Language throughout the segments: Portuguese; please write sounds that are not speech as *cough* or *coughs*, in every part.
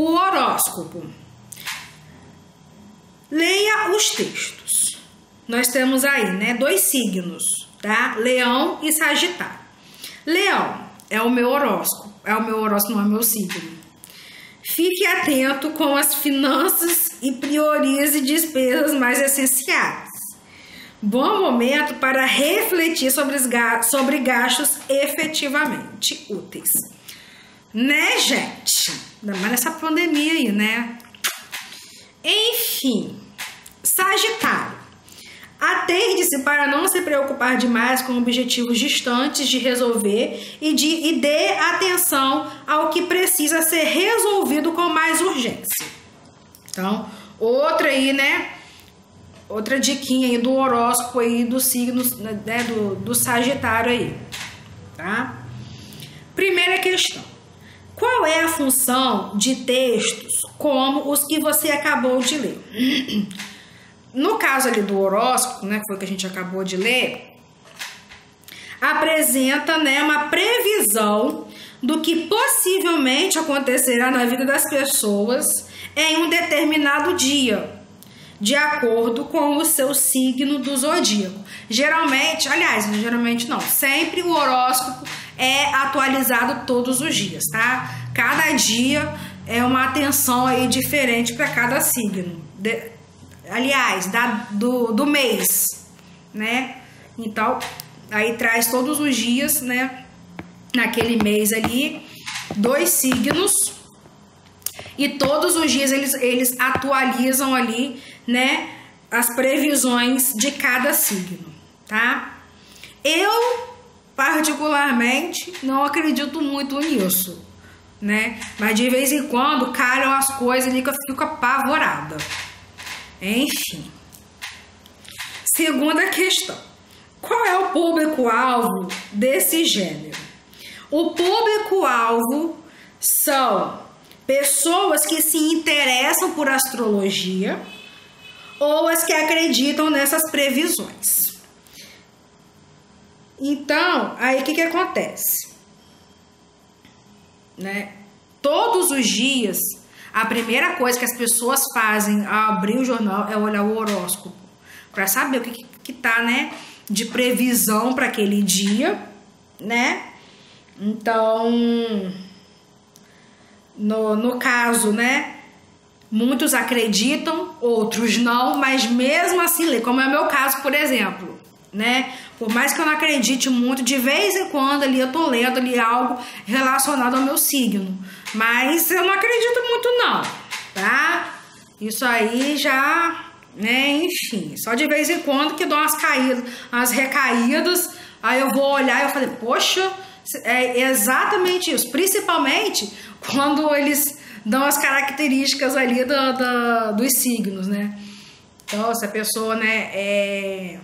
o horóscopo. Leia os textos. Nós temos aí, né, dois signos, tá? Leão e Sagitário. Leão é o meu horóscopo, é o meu horóscopo, não é meu signo. Fique atento com as finanças e priorize despesas mais essenciais. Bom momento para refletir sobre gastos efetivamente úteis. Né, gente? Ainda mais nessa pandemia aí, né? Enfim, Sagitário. Atende-se para não se preocupar demais com objetivos distantes de resolver e, de, e dê atenção ao que precisa ser resolvido com mais urgência. Então, outra aí, né? outra diquinha aí do horóscopo aí do signo, né, do, do Sagitário aí, tá? Primeira questão. Qual é a função de textos como os que você acabou de ler? *clears throat* No caso ali do horóscopo, né, que foi o que a gente acabou de ler, apresenta, né, uma previsão do que possivelmente acontecerá na vida das pessoas em um determinado dia de acordo com o seu signo do zodíaco. Geralmente, aliás, geralmente não, sempre o horóscopo é atualizado todos os dias, tá? Cada dia é uma atenção aí diferente para cada signo. De, aliás, da, do, do mês, né? Então, aí traz todos os dias, né? Naquele mês ali, dois signos e todos os dias eles, eles atualizam ali né, as previsões de cada signo, tá? Eu, particularmente, não acredito muito nisso, né? Mas de vez em quando calham as coisas e que eu fico apavorada. Enfim. Segunda questão. Qual é o público-alvo desse gênero? O público-alvo são pessoas que se interessam por astrologia ou as que acreditam nessas previsões. Então, aí o que, que acontece? Né? Todos os dias, a primeira coisa que as pessoas fazem ao abrir o jornal é olhar o horóscopo para saber o que, que, tá, né, de previsão para aquele dia, né? Então, no, no caso, né, Muitos acreditam, outros não, mas mesmo assim como é o meu caso, por exemplo, né? Por mais que eu não acredite muito, de vez em quando ali eu tô lendo ali algo relacionado ao meu signo, mas eu não acredito muito não, tá? Isso aí já, né, enfim, só de vez em quando que dou umas caídas, umas recaídas, aí eu vou olhar e eu falei, poxa, é exatamente isso, principalmente quando eles dão as características ali do, do, dos signos, né? Então, se a pessoa né, é,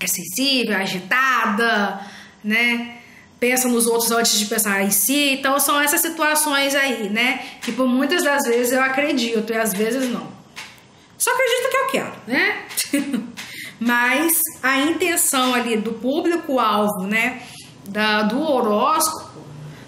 é sensível, agitada, né? Pensa nos outros antes de pensar em si. Então, são essas situações aí, né? Que por muitas das vezes eu acredito e às vezes não. Só acredito que eu quero, né? *laughs* Mas a intenção ali do público-alvo, né? Da, do horóscopo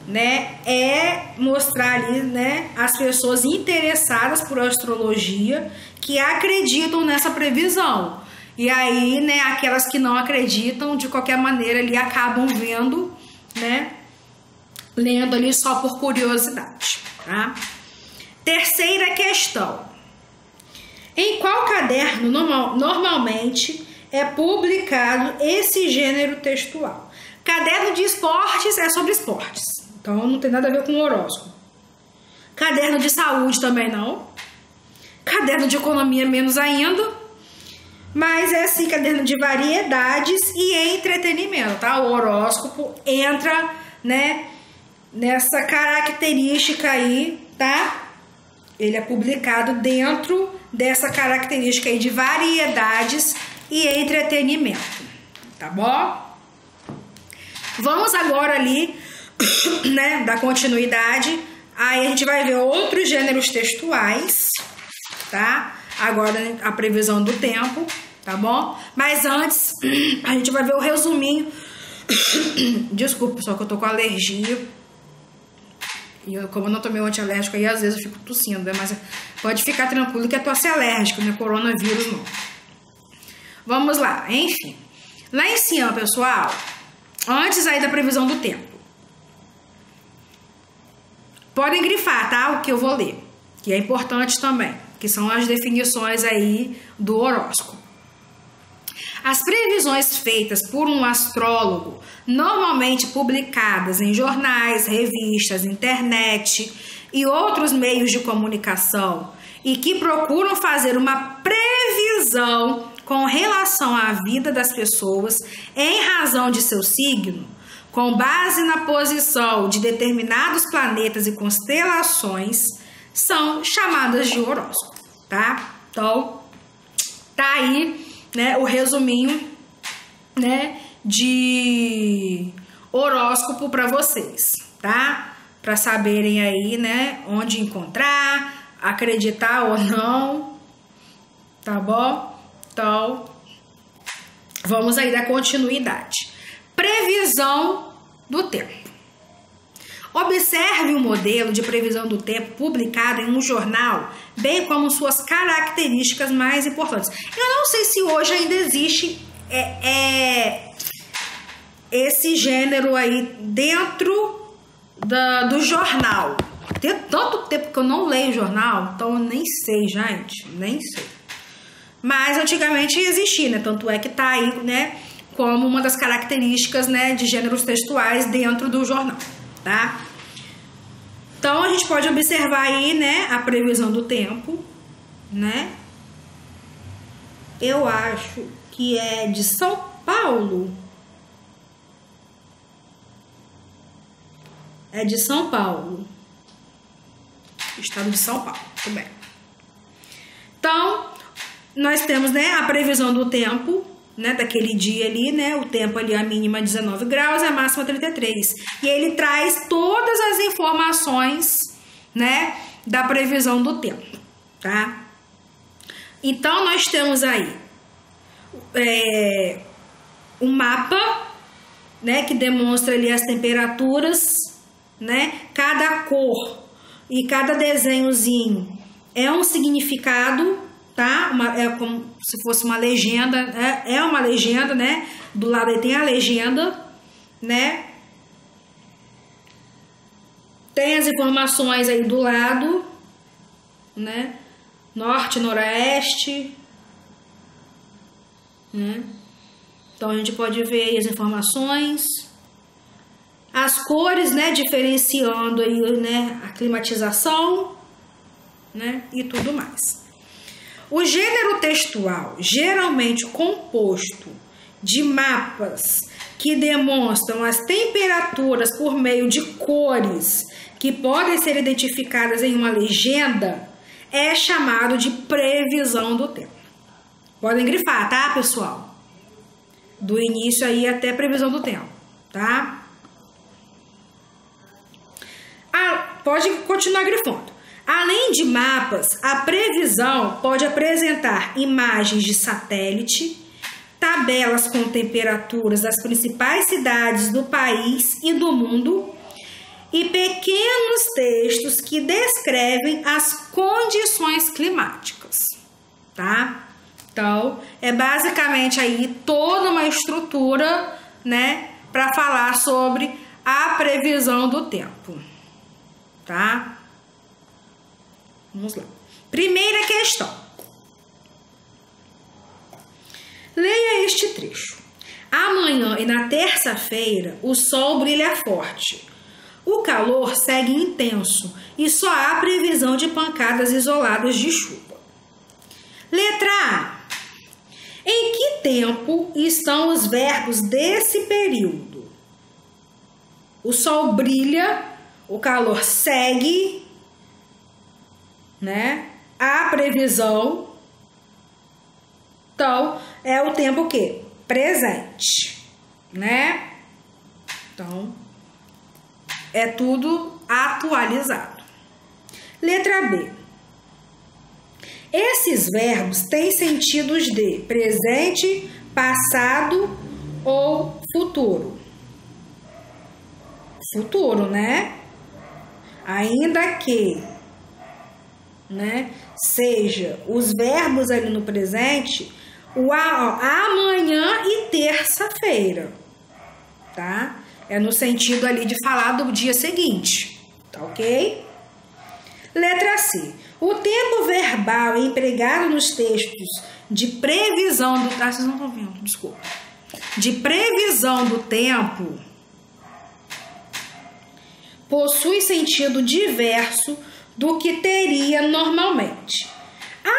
né, é mostrar ali, né, as pessoas interessadas por astrologia que acreditam nessa previsão. E aí, né, aquelas que não acreditam, de qualquer maneira, ali acabam vendo, né, lendo ali só por curiosidade, tá? Terceira questão. Em qual caderno normal, normalmente é publicado esse gênero textual? Caderno de esportes é sobre esportes. Então não tem nada a ver com horóscopo. Caderno de saúde também não. Caderno de economia menos ainda. Mas é assim, caderno de variedades e entretenimento, tá? O horóscopo entra, né, nessa característica aí, tá? Ele é publicado dentro dessa característica aí de variedades e entretenimento, tá bom? Vamos agora ali *coughs* né, da continuidade. Aí a gente vai ver outros gêneros textuais, tá? Agora a previsão do tempo, tá bom? Mas antes, a gente vai ver o resuminho. *coughs* Desculpa, só que eu tô com alergia. E eu, como eu não tomei um antialérgico aí, às vezes eu fico tossindo, né? Mas pode ficar tranquilo que é tosse alérgica, não é coronavírus, não. Vamos lá, enfim. Lá em cima, pessoal, antes aí da previsão do tempo. Podem grifar, tá? O que eu vou ler, que é importante também, que são as definições aí do horóscopo. As previsões feitas por um astrólogo, normalmente publicadas em jornais, revistas, internet e outros meios de comunicação, e que procuram fazer uma previsão com relação à vida das pessoas em razão de seu signo, com base na posição de determinados planetas e constelações, são chamadas de horóscopo, tá? Então, tá aí né, o resuminho, né, de horóscopo para vocês, tá? Para saberem aí, né, onde encontrar, acreditar ou não, tá bom? Então, vamos aí dar continuidade. Previsão do tempo. Observe o modelo de previsão do tempo publicado em um jornal, bem como suas características mais importantes. Eu não sei se hoje ainda existe é, é, esse gênero aí dentro da, do jornal. Tem tanto tempo que eu não leio jornal, então eu nem sei, gente, nem sei. Mas antigamente existia, né? Tanto é que tá aí, né? Como uma das características, né, de gêneros textuais dentro do jornal tá? Então a gente pode observar aí, né, a previsão do tempo, né? Eu acho que é de São Paulo. É de São Paulo. Estado de São Paulo, tudo bem. Então, nós temos, né, a previsão do tempo né, daquele dia ali, né, o tempo ali a mínima 19 graus a máxima 33. E ele traz todas as informações, né, da previsão do tempo, tá? Então nós temos aí é, um mapa, né, que demonstra ali as temperaturas, né, cada cor e cada desenhozinho é um significado tá? Uma, é como se fosse uma legenda, é, é uma legenda, né? Do lado aí tem a legenda, né? Tem as informações aí do lado, né? Norte, noroeste, né? Então a gente pode ver aí as informações, as cores, né? Diferenciando aí, né? A climatização, né? E tudo mais. O gênero textual, geralmente composto de mapas que demonstram as temperaturas por meio de cores que podem ser identificadas em uma legenda, é chamado de previsão do tempo. Podem grifar, tá, pessoal? Do início aí até previsão do tempo, tá? Ah, pode continuar grifando. Além de mapas, a previsão pode apresentar imagens de satélite, tabelas com temperaturas das principais cidades do país e do mundo e pequenos textos que descrevem as condições climáticas, tá? Então, é basicamente aí toda uma estrutura, né, para falar sobre a previsão do tempo, tá? Vamos lá. Primeira questão. Leia este trecho. Amanhã e na terça-feira o sol brilha forte. O calor segue intenso e só há previsão de pancadas isoladas de chuva. Letra A. Em que tempo estão os verbos desse período? O sol brilha, o calor segue né? A previsão, então, é o tempo que? Presente, né? Então, é tudo atualizado. Letra B. Esses verbos têm sentidos de presente, passado ou futuro. Futuro, né? ainda que, né, seja os verbos ali no presente, o a, ó, amanhã e terça-feira, tá? É no sentido ali de falar do dia seguinte, tá ok? Letra C. O tempo verbal empregado nos textos de previsão do. Ah, vocês não estão vendo, desculpa. De previsão do tempo possui sentido diverso do que teria normalmente.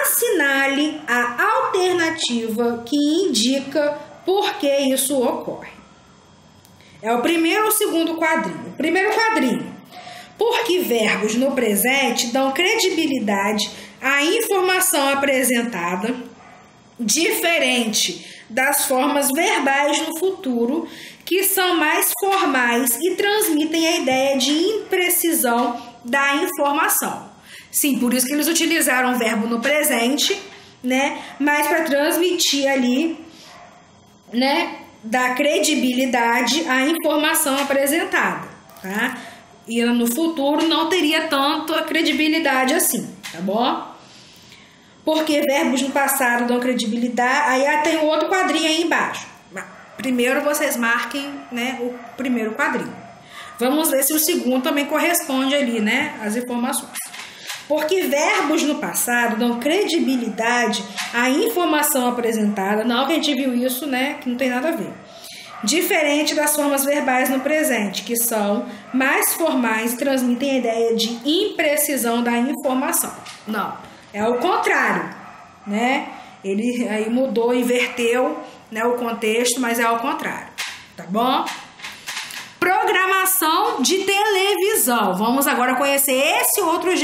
Assinale a alternativa que indica por que isso ocorre. É o primeiro ou segundo quadrinho? primeiro quadrinho. Porque verbos no presente dão credibilidade à informação apresentada, diferente das formas verbais no futuro, que são mais formais e transmitem a ideia de imprecisão da informação. Sim, por isso que eles utilizaram o verbo no presente, né? Mas para transmitir ali, né, da credibilidade à informação apresentada, tá? E no futuro não teria tanta credibilidade assim, tá bom? Porque verbos no passado dão credibilidade. Aí tem outro quadrinho aí embaixo. Primeiro vocês marquem, né, o primeiro quadrinho. Vamos ver se o segundo também corresponde ali, né, as informações. Porque verbos no passado dão credibilidade à informação apresentada. Não que a gente viu isso, né, que não tem nada a ver. Diferente das formas verbais no presente, que são mais formais e transmitem a ideia de imprecisão da informação. Não, é o contrário, né? Ele aí mudou, inverteu né, o contexto, mas é ao contrário, tá bom? Programação de televisão. Vamos agora conhecer esse outro